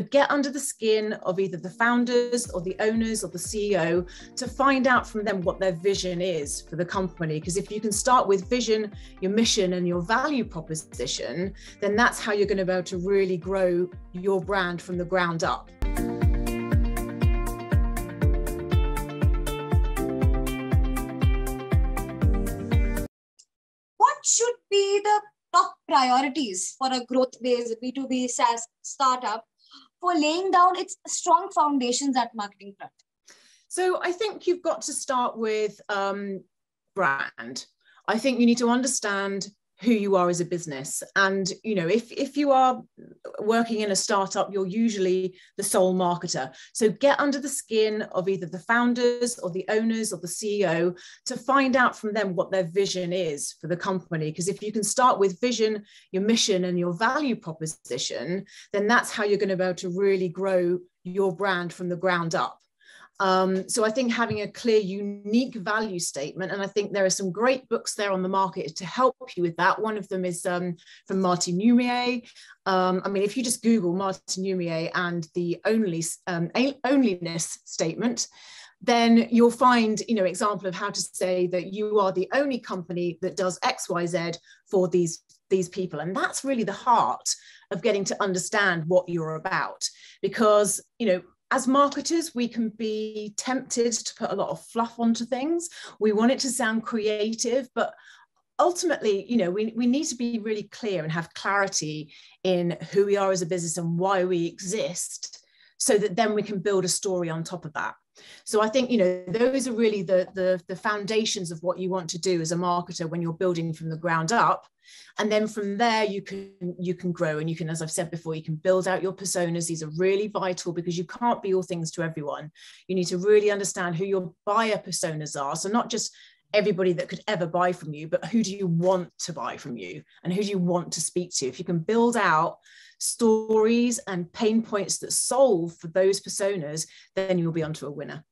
get under the skin of either the founders or the owners or the CEO to find out from them what their vision is for the company. Because if you can start with vision, your mission, and your value proposition, then that's how you're going to be able to really grow your brand from the ground up. What should be the top priorities for a growth based B2B SaaS startup for laying down its strong foundations at marketing front? So I think you've got to start with um, brand. I think you need to understand who you are as a business and you know if if you are working in a startup you're usually the sole marketer. So get under the skin of either the founders or the owners or the ceo to find out from them what their vision is for the company. Because if you can start with vision your mission and your value proposition then that's how you're going to be able to really grow your brand from the ground up um, so I think having a clear, unique value statement, and I think there are some great books there on the market to help you with that. One of them is um, from Martin Neumeier. Um, I mean, if you just Google Martin Neumeier and the only um, onlyness statement, then you'll find, you know, example of how to say that you are the only company that does X, Y, Z for these these people, and that's really the heart of getting to understand what you're about, because you know as marketers, we can be tempted to put a lot of fluff onto things. We want it to sound creative, but ultimately, you know, we, we need to be really clear and have clarity in who we are as a business and why we exist so that then we can build a story on top of that. So I think you know those are really the, the the foundations of what you want to do as a marketer when you're building from the ground up, and then from there you can you can grow and you can, as I've said before, you can build out your personas. These are really vital because you can't be all things to everyone. You need to really understand who your buyer personas are. So not just everybody that could ever buy from you, but who do you want to buy from you and who do you want to speak to? If you can build out stories and pain points that solve for those personas, then you'll be onto a winner.